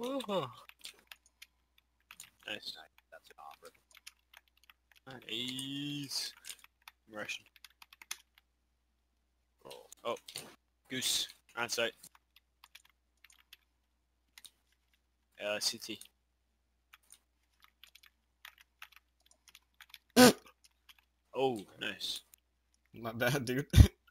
Oh. Nice. That's an offer. Nice. I'm rushing. Oh. oh. Goose. On site. Uh, CT. oh, nice. Not bad, dude.